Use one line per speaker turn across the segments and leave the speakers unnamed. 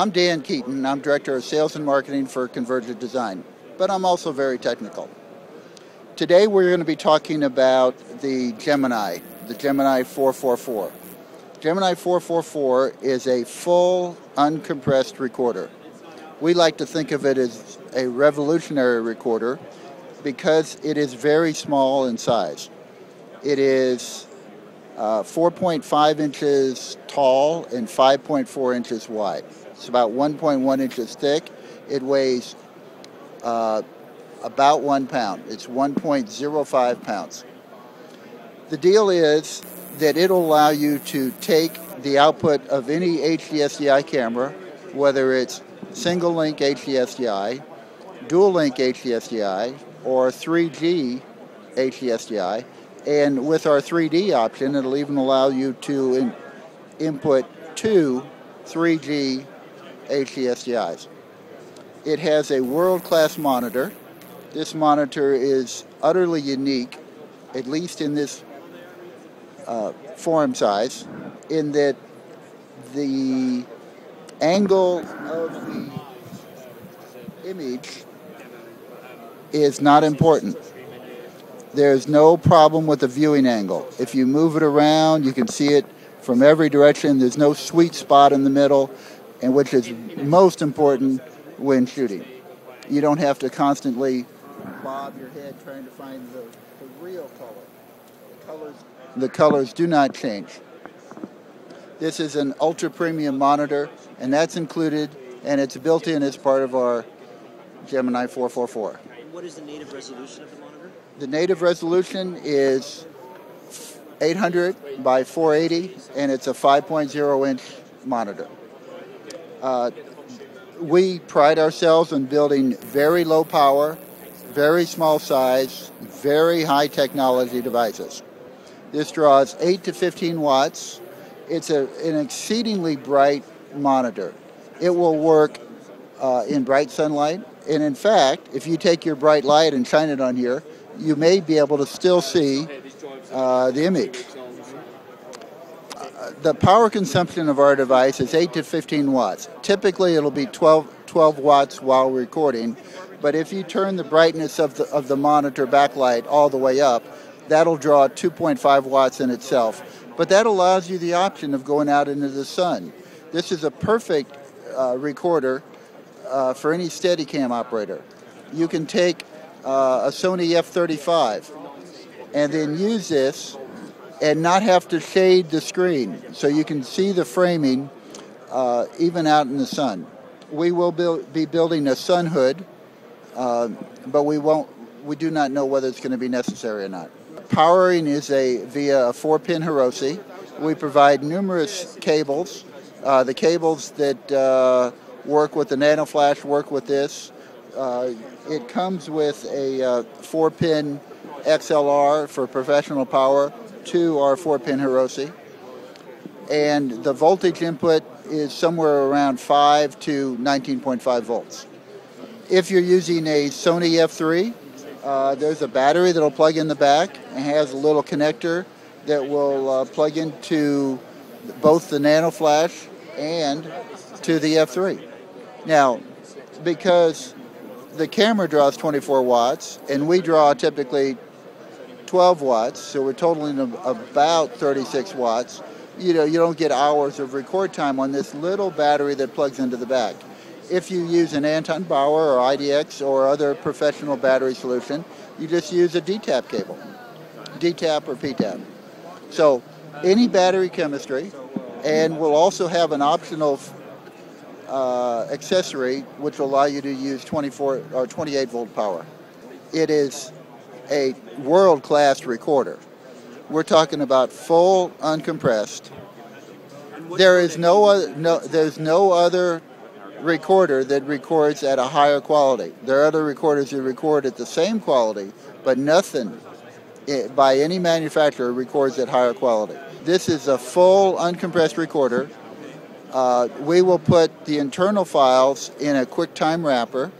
I'm Dan Keaton. I'm Director of Sales and Marketing for Convergent Design, but I'm also very technical. Today we're going to be talking about the Gemini, the Gemini 444. Gemini 444 is a full uncompressed recorder. We like to think of it as a revolutionary recorder because it is very small in size. It is uh, 4.5 inches tall and 5.4 inches wide. It's about 1.1 inches thick. It weighs uh, about one pound. It's 1.05 pounds. The deal is that it'll allow you to take the output of any HDSDI camera, whether it's single link HDSDI, dual link HDSDI, or 3G HDSDI, and with our 3D option, it'll even allow you to in, input two 3G HDSDIs. It has a world-class monitor. This monitor is utterly unique, at least in this uh, form size, in that the angle of the image is not important. There's no problem with the viewing angle. If you move it around, you can see it from every direction. There's no sweet spot in the middle, and which is most important when shooting. You don't have to constantly bob your head trying to find the, the real color. The colors, the colors do not change. This is an ultra premium monitor, and that's included, and it's built in as part of our Gemini 444.
What is the native resolution of the monitor?
The native resolution is 800 by 480, and it's a 5.0 inch monitor. Uh, we pride ourselves on building very low power, very small size, very high technology devices. This draws 8 to 15 watts. It's a, an exceedingly bright monitor. It will work uh, in bright sunlight, and in fact, if you take your bright light and shine it on here, you may be able to still see uh, the image. The power consumption of our device is 8 to 15 watts. Typically, it'll be 12, 12 watts while recording, but if you turn the brightness of the, of the monitor backlight all the way up, that'll draw 2.5 watts in itself. But that allows you the option of going out into the sun. This is a perfect uh, recorder uh, for any Steadicam operator. You can take uh, a Sony F35 and then use this and not have to shade the screen so you can see the framing uh, even out in the sun. We will build, be building a sun hood, uh, but we won't. We do not know whether it's going to be necessary or not. Powering is a via a four-pin Hirose. We provide numerous cables. Uh, the cables that uh, work with the Nano Flash work with this. Uh, it comes with a uh, four pin XLR for professional power to our four pin Hirose. And the voltage input is somewhere around 5 to 19.5 volts. If you're using a Sony F3, uh, there's a battery that'll plug in the back and has a little connector that will uh, plug into both the Nano Flash and to the F3. Now, because the camera draws 24 watts and we draw typically 12 watts, so we're totaling about 36 watts, you know, you don't get hours of record time on this little battery that plugs into the back. If you use an Anton Bauer or IDX or other professional battery solution, you just use a DTAP cable, DTAP or PTAP. So any battery chemistry, and we'll also have an optional uh, accessory which will allow you to use 24 or 28 volt power. It is a world class recorder. We're talking about full uncompressed. There is no other, no there's no other recorder that records at a higher quality. There are other recorders that record at the same quality, but nothing eh, by any manufacturer records at higher quality. This is a full uncompressed recorder uh, we will put the internal files in a QuickTime wrapper,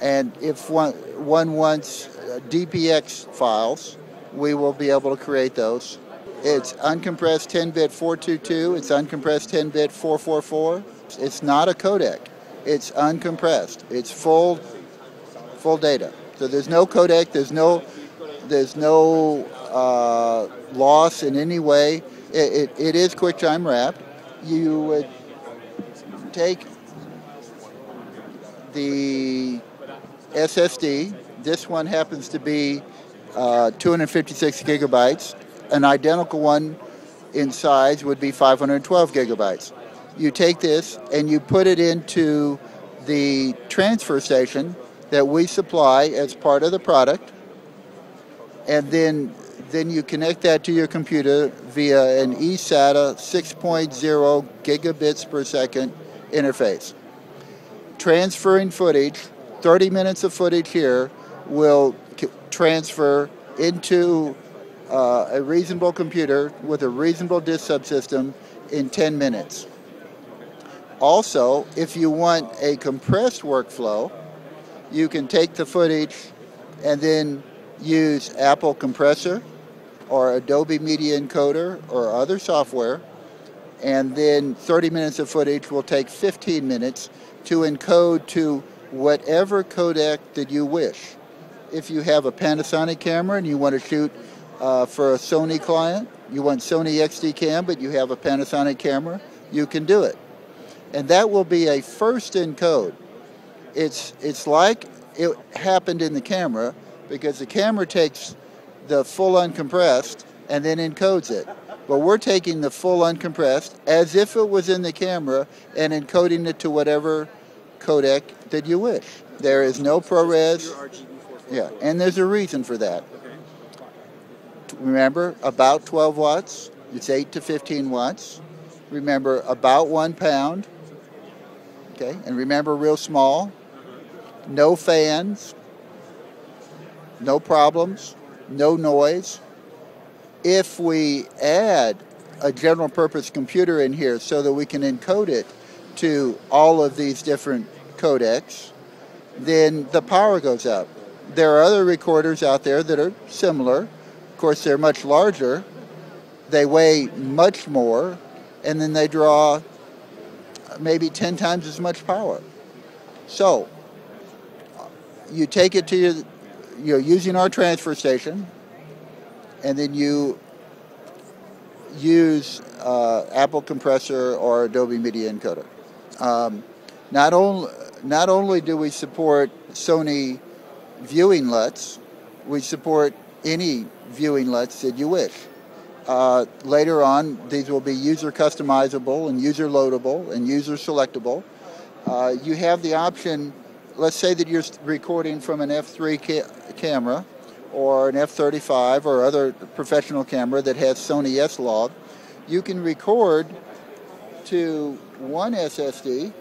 and if one, one wants DPX files, we will be able to create those. It's uncompressed 10-bit 422, it's uncompressed 10-bit 444, It's not a codec. It's uncompressed. It's full full data. So there's no codec. There's no there's no uh, loss in any way. It, it, it is QuickTime wrapped. You would take the SSD. This one happens to be uh, 256 gigabytes. An identical one in size would be 512 gigabytes. You take this and you put it into the transfer station that we supply as part of the product, and then then you connect that to your computer via an eSATA 6.0 gigabits per second interface. Transferring footage, 30 minutes of footage here, will transfer into uh, a reasonable computer with a reasonable disk subsystem in 10 minutes. Also, if you want a compressed workflow, you can take the footage and then use Apple Compressor or Adobe Media Encoder or other software, and then 30 minutes of footage will take 15 minutes to encode to whatever codec that you wish. If you have a Panasonic camera and you want to shoot uh, for a Sony client, you want Sony XD Cam, but you have a Panasonic camera, you can do it. And that will be a first encode. It's, it's like it happened in the camera because the camera takes the full uncompressed and then encodes it. But we're taking the full uncompressed as if it was in the camera and encoding it to whatever codec that you wish. There is no ProRes. Yeah, and there's a reason for that. Remember, about 12 watts. It's 8 to 15 watts. Remember, about one pound. Okay, and remember, real small. No fans. No problems no noise. If we add a general purpose computer in here so that we can encode it to all of these different codecs, then the power goes up. There are other recorders out there that are similar. Of course, they're much larger, they weigh much more, and then they draw maybe 10 times as much power. So, you take it to your you're using our transfer station, and then you use uh, Apple Compressor or Adobe Media Encoder. Um, not only not only do we support Sony viewing LUTs, we support any viewing LUTs that you wish. Uh, later on, these will be user customizable and user loadable and user selectable. Uh, you have the option let's say that you're recording from an F3 ca- camera or an F35 or other professional camera that has Sony S-Log, you can record to one SSD,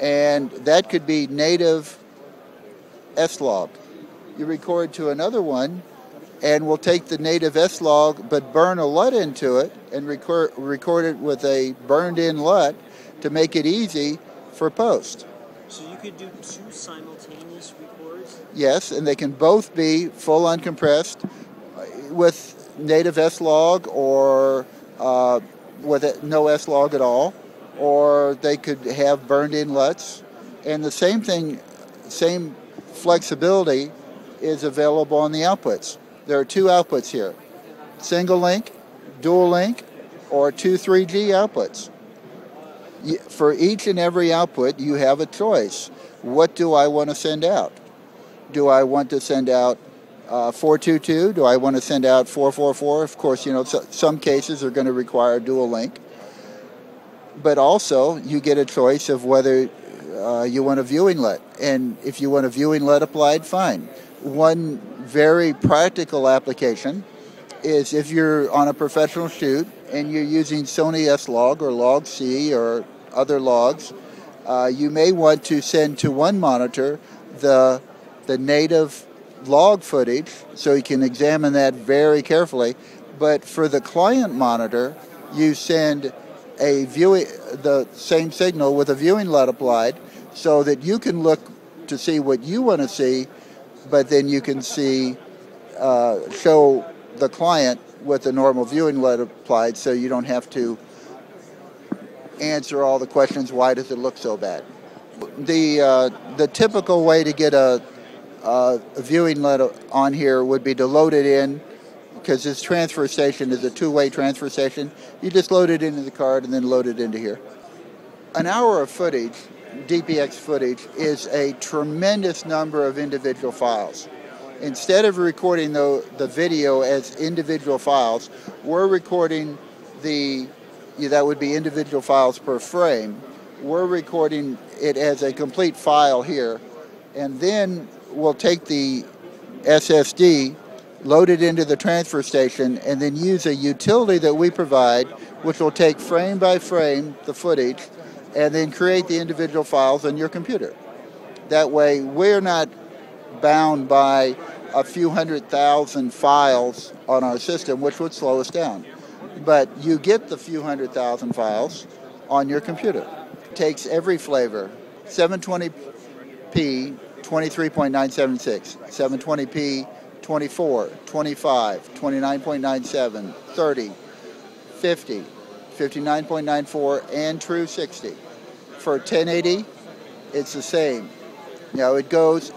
and that could be native S-Log. You record to another one, and we'll take the native S-Log but burn a LUT into it and record, record it with a burned-in LUT to make it easy for post So you
could do two simultaneous records?
Yes, and they can both be full uncompressed with native S log or uh, with no S log at all, or they could have burned in LUTs. And the same thing, same flexibility is available on the outputs. There are two outputs here single link, dual link, or two 3G outputs for each and every output, you have a choice. What do I want to send out? Do I want to send out uh, 422? Do I want to send out 444? Of course, you know, so, some cases are going to require dual link. But also, you get a choice of whether uh, you want a viewing LUT. And if you want a viewing LUT applied, fine. One very practical application is if you're on a professional shoot and you're using Sony S Log or Log C or other logs, uh, you may want to send to one monitor the the native log footage so you can examine that very carefully. But for the client monitor, you send a viewing the same signal with a viewing LUT applied so that you can look to see what you want to see, but then you can see uh, show the client with the normal viewing LUT applied so you don't have to answer all the questions. Why does it look so bad? The uh, the typical way to get a, a viewing LUT on here would be to load it in because this transfer station is a two-way transfer station. You just load it into the card and then load it into here. An hour of footage, DPX footage, is a tremendous number of individual files. Instead of recording the, the video as individual files, we're recording the, that would be individual files per frame. We're recording it as a complete file here, and then we'll take the SSD load it into the transfer station, and then use a utility that we provide, which will take frame by frame the footage, and then create the individual files on your computer. That way, we're not bound by a few hundred thousand files on our system, which would slow us down. But you get the few hundred thousand files on your computer. It takes every flavor 720p 23.976, 720p 24, 25, 29.97, 30, 50, 59.94, and true 60. For 1080, it's the same. Now it goes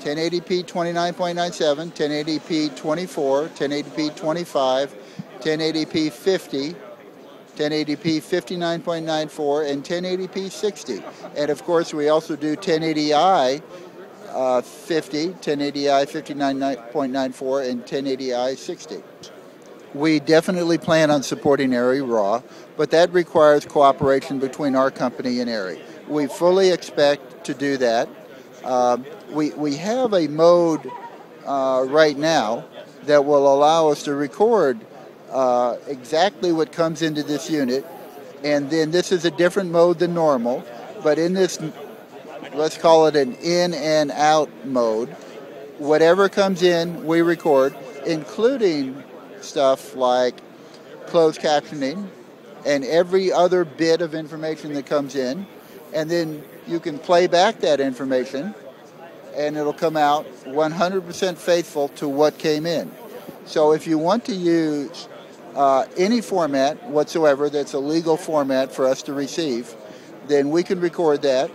1080p 29.97, 1080p 24, 1080p 25, 1080p 50, 1080p 59.94, and 1080p 60. And of course, we also do 1080i uh, 50, 1080i 59.94, and 1080i 60. We definitely plan on supporting ARRI RAW, but that requires cooperation between our company and ARRI. We fully expect to do that. Uh, we, we have a mode uh, right now that will allow us to record uh, exactly what comes into this unit, and then this is a different mode than normal, but in this let's call it an in and out mode. Whatever comes in, we record, including stuff like closed captioning and every other bit of information that comes in. And then you can play back that information and it'll come out 100% faithful to what came in. So if you want to use uh, any format whatsoever that's a legal format for us to receive, then we can record that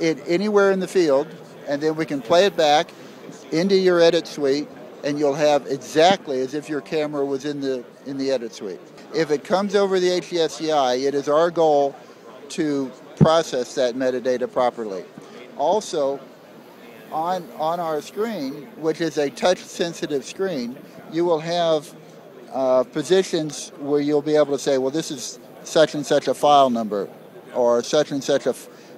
anywhere in the field, and then we can play it back into your edit suite, and you'll have exactly as if your camera was in the in the edit suite. If it comes over the HDSDI, it is our goal to process that metadata properly. Also, on on our screen, which is a touch-sensitive screen, you will have uh, positions where you'll be able to say, well, this is such and such a file number, or such and such a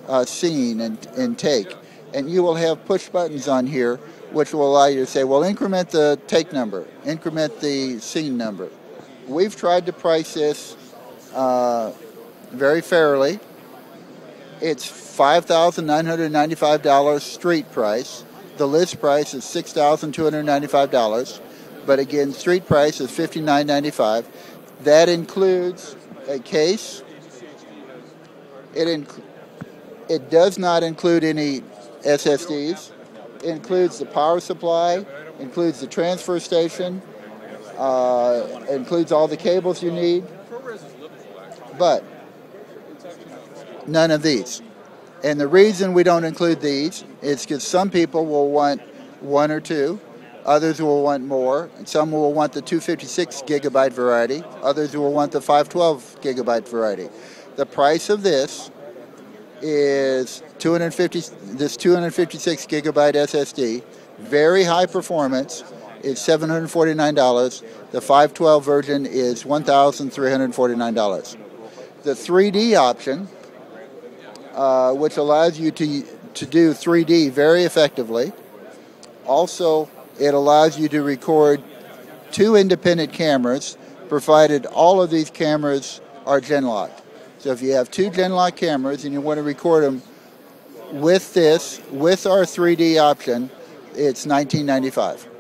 uh, scene and, and take. And you will have push buttons on here which will allow you to say, well, increment the take number, increment the scene number. We've tried to price this uh, very fairly. It's $5,995 street price. The list price is $6,295. But again, street price is $59.95. That includes a case. It includes it does not include any SSDs. Includes the power supply, includes the transfer station, uh, includes all the cables you need, but none of these. And the reason we don't include these is because some people will want one or two, others will want more, and some will want the 256 gigabyte variety, others will want the 512 gigabyte variety. The price of this is 250 this 256 gigabyte SSD, very high performance. It's $749. The 512 version is $1,349. The 3D option, uh, which allows you to to do 3D very effectively. Also, it allows you to record two independent cameras, provided all of these cameras are Genlock. So if you have two Genlock cameras and you want to record them with this, with our 3D option, it's 1995.